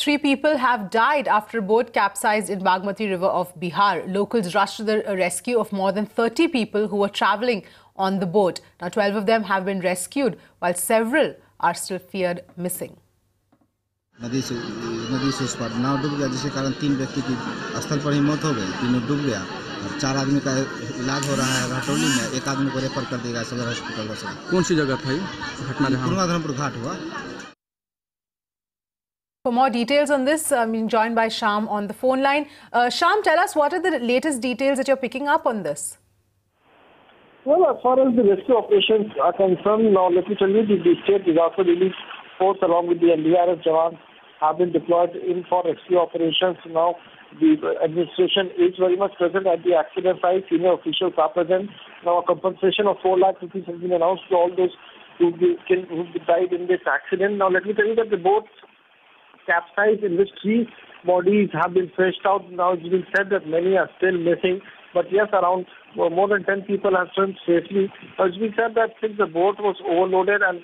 Three people have died after a boat capsized in Bagmati River of Bihar. Locals rushed to the rescue of more than 30 people who were travelling on the boat. Now, 12 of them have been rescued, while several are still feared missing. नदी से नदी से उस पर नाव डूब गया जिसके कारण तीन व्यक्ति की स्थल पर ही मौत हो गई तीनों डूब गया और चार आदमी का इलाज हो रहा है घाटोली में एक आदमी को रेफर कर देगा सदर हॉस्पिटल से कौन सी जगह था ये घटना जहाँ पूर्वाधरमपुर घाट हुआ For more details on this, I'm being joined by Sham on the phone line. Uh, Sham, tell us what are the latest details that you're picking up on this? Well, as far as the rescue operations are concerned, now let me tell you, the, the state disaster relief force along with the NDRF Jawans have been deployed in for rescue operations. Now, the administration is very much present at the accident site. Senior officials are present. Now, a compensation of 4 lakh rupees has been announced to all those who killed, who died in this accident. Now, let me tell you that the boat capsized in which three bodies have been fished out. Now it's been said that many are still missing. But yes, around well, more than 10 people have swum safely. It's been said that since the boat was overloaded and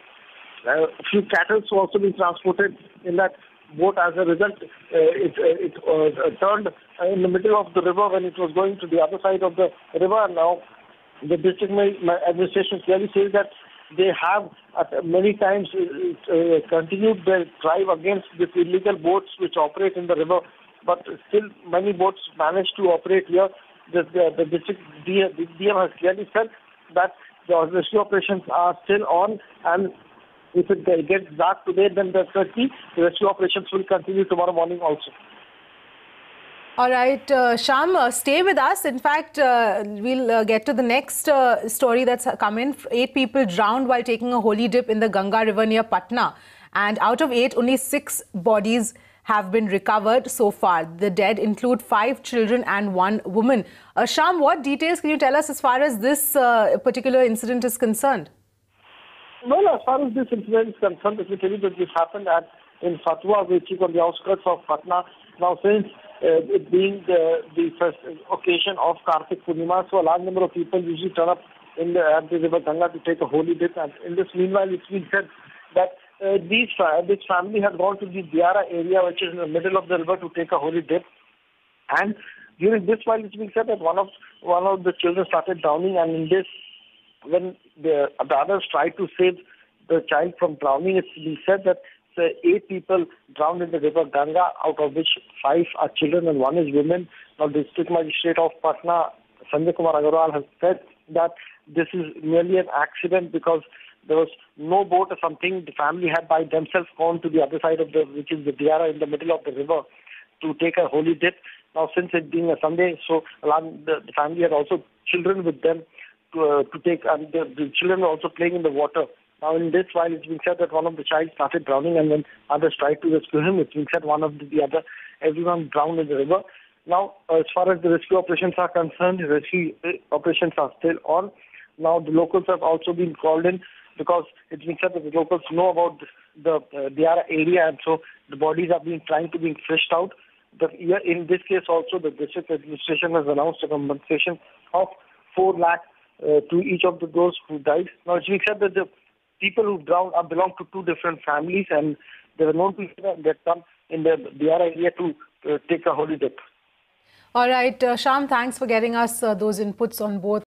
uh, a few cattle were also being transported in that boat, as a result, uh, it, uh, it uh, turned in the middle of the river when it was going to the other side of the river. Now the district administration clearly says that they have many times uh, continued their drive against these illegal boats which operate in the river, but still many boats managed to operate here. The, the, the district DM has clearly said that the rescue operations are still on and if it gets dark today, then the rescue operations will continue tomorrow morning also. All right, uh, Sham, uh, stay with us. In fact, uh, we'll uh, get to the next uh, story that's come in. Eight people drowned while taking a holy dip in the Ganga River near Patna. And out of eight, only six bodies have been recovered so far. The dead include five children and one woman. Uh, Sham, what details can you tell us as far as this particular incident is concerned? Well, as far as this incident is concerned, let me tell you that this happened at in Fatwa, which is on the outskirts of Patna. Now, since uh, it being the, the first occasion of Kartik Purnima. So a large number of people usually turn up in the, at the river Ganga to take a holy dip. And in this meanwhile, it's been said that uh, these, this family had gone to the Diara area, which is in the middle of the river, to take a holy dip. And during this while, it's been said that one of one of the children started drowning, and in this, when the, the others tried to save the child from drowning, it's been said that eight people drowned in the river Ganga, out of which five are children and one is women. Now, the district magistrate of Patna, Sanjay Kumar Agarwal, has said that this is merely an accident because there was no boat or something. The family had by themselves gone to the other side of the, which is the Diara in the middle of the river, to take a holy dip. Now, since it being a Sunday, so along the, the family had also children with them to, uh, to take, and the, the children were also playing in the water. Now, in this, while it's been said that one of the child started drowning, and when others tried to rescue him, it's been said one of the, the other, everyone drowned in the river. Now, as far as the rescue operations are concerned, rescue uh, operations are still on. Now, the locals have also been called in because it's been said that the locals know about the uh, area, and so the bodies are being trying to be fished out. But in this case, also the district administration has announced a compensation of four lakh uh, to each of the, those who died. Now, it's been said that the people who drowned are belong to two different families, and known to each other that come in the Diara area to uh, take a holy dip. All right, uh, Sham, thanks for getting us uh, those inputs on both.